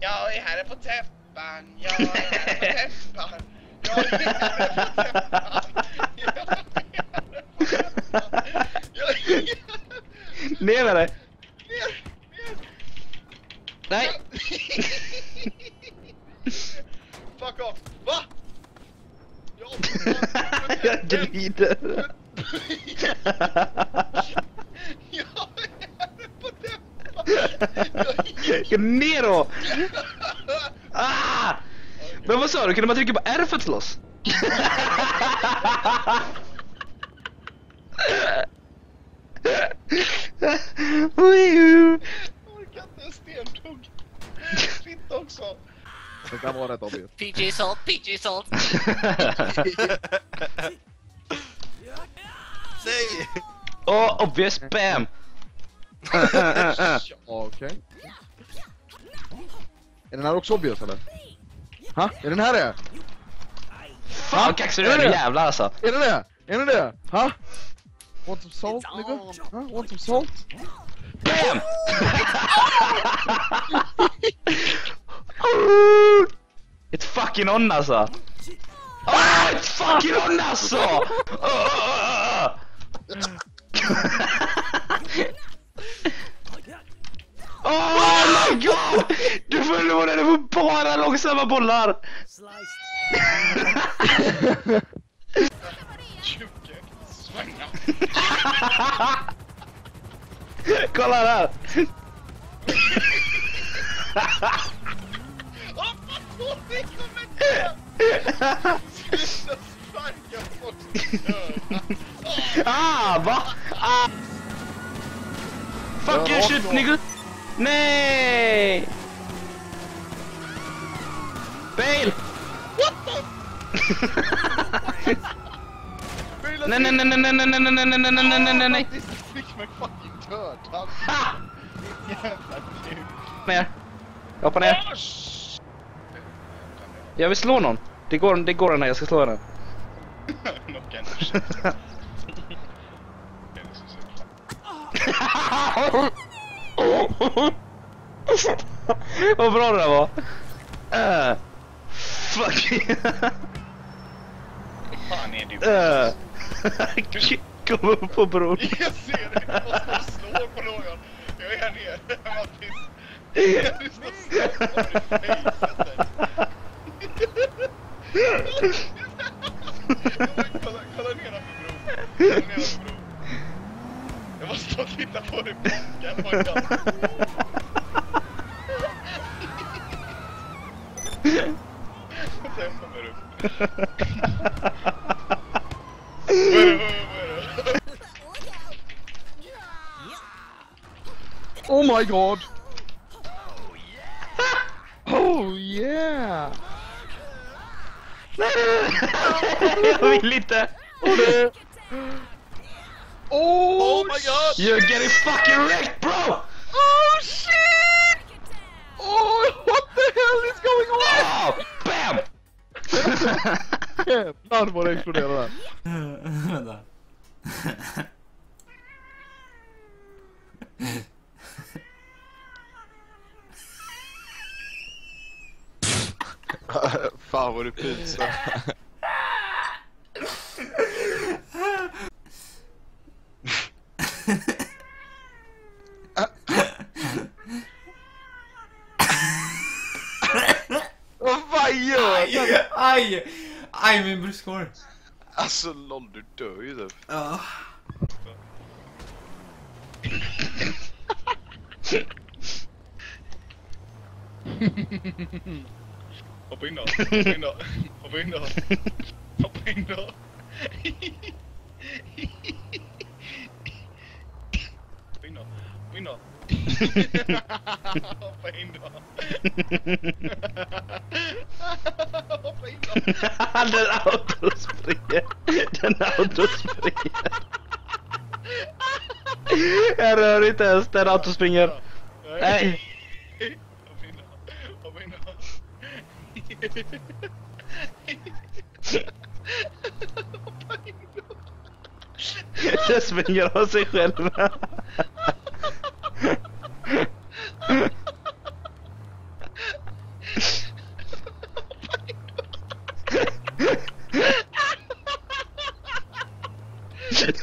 Jag är här på täppan, jag är här på täppan. Jag är här på täppan. Jag. Ner med dig! Ner, ner. Nej! Fuck off. Va? Jag Jag glider. Jag är på. Ner då! Ah! Men vad sa du? Kunde man trycka på R för att slåss? Orkar inte, en stentugg. Fitta också. Det kan vara rätt obvious. PJ Salt, PJ Salt. Nej! oh, obvious spam! Uh. Okej. Är den här också obvious eller? Ha? Är den här det? Fan kaxig du är jävlar alltså. Är den det? Är den det? Ha? Want some salt nigga? Ha? Want some salt? Bam! It's fucking on alltså. Ah, it's fucking on alltså! oh my god! Du förlorade på bara långsamma bollar! Kolla där! ah, va? Ah. Fuck you shit nigga! Nej! Fail! Nej nej nej nej nej nej nej nej nej nej nej nej nej nej This is Fick fucking död. Ha! Ner. Jag hoppar ner. Jag vill slå någon. Det går, det går när jag ska slå henne. Knocka henne i käften. Det är så surt. Vad bra det där var. Uh, fuck. Fan är du? uh, kom upp på bron. Jag ser det, jag måste slå på någon. Jag är här nere, Mattis. På dig i oh my god! Oh yeah! oh yeah! Jag vill inte! Oh, Oh my god! You're getting fucking wrecked bro! Oh shit! Oh, what the hell is going on? Oh, bam! Jävlar vad det exploderar där. Vänta. Fan vad du pyser. Aj! Aj! Min bröstkorg. Alltså LOL, du dör ju typ. Ja. Hoppa in då, hoppa in då, hoppa in då. Hoppa in då. Hoppa in då, hoppa in då. Hoppa in då. Hoppa in då. Den autospringer. Den autospringer. Jag rör inte ens, den autospringer. Nej. Hoppa in då, hoppa in då. Hoppa in då. Det springer av sig själv.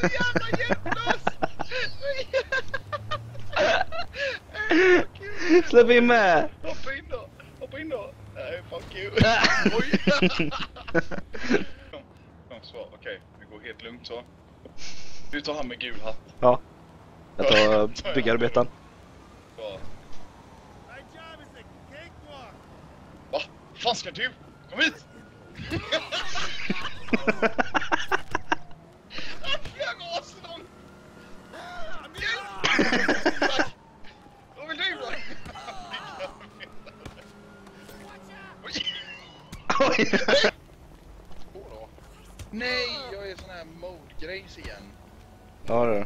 Jävla hjälplös! Släpp in med! Hoppa in då! Hoppa in då! Nej, fuck you! Oj! Kom, kom så. Okej, vi går helt lugnt så. Du tar han med gul hatt. Ja. Jag tar byggarbetaren. Så. Va? fan ska du? Kom hit! Jag går aslångt! Hjälp! Tack! Vad vill du då? Oj! Oj. Nej, jag är sån här mode-grejs igen. Ja du.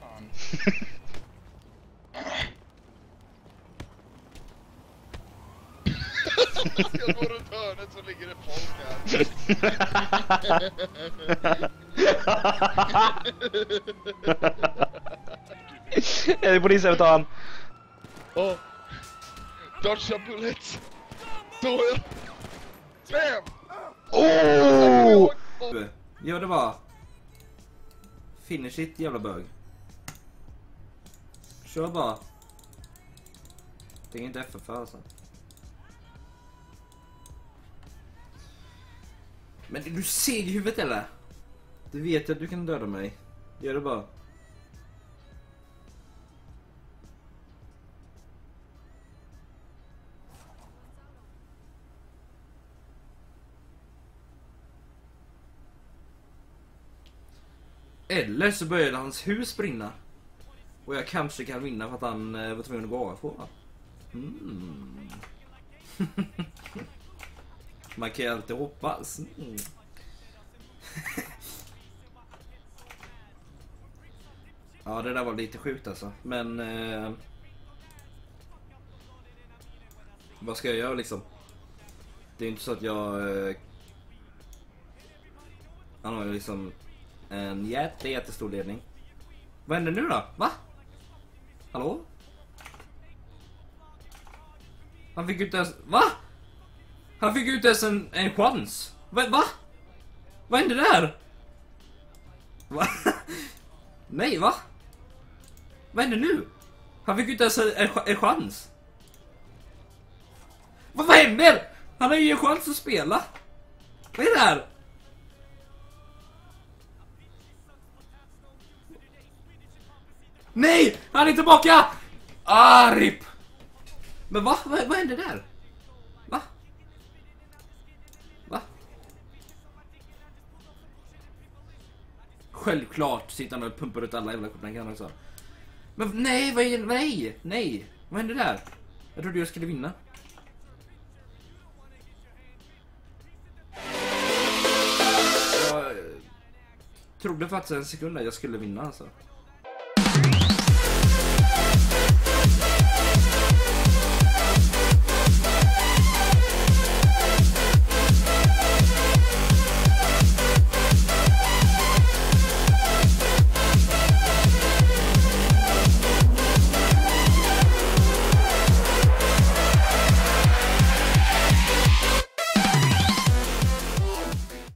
Fan. jag går runt hörnet så ligger det folk här. Är det polisen tar han? Oh. Dodge a bullet. Då är Bam! Oh! Gör det bara. Finish it jävla bög. Kör bara. Det är inte FF alltså. Men är du seg i huvudet eller? Du vet ju att du kan döda mig. Gör det bara. Eller så började hans hus brinna. Och jag kanske kan vinna för att han eh, var tvungen att gå AFK. va? Mm. Man kan ju alltid hoppas. Mm. ja, det där var lite sjukt alltså. Men... Eh, vad ska jag göra liksom? Det är inte så att jag... Eh, han har ju liksom en jätte, jättestor ledning. Vad händer nu då? Va? Hallå? Han fick inte ens... Va? Han fick inte ens en, en chans. Va? Va? Vad hände där? Va? Nej, va? Vad hände nu? Han fick inte ens en, en, en chans. Va, vad händer? Han har ju en chans att spela. Vad är det här? Nej! Han är tillbaka! Ah, RIP! Men va? Vad, vad hände där? Va? Va? Självklart sitter han och pumpar ut alla jävla kopplingar. också. Men nej, vad är, nej, nej. Vad hände där? Jag trodde jag skulle vinna. Jag trodde faktiskt en sekund att jag skulle vinna alltså.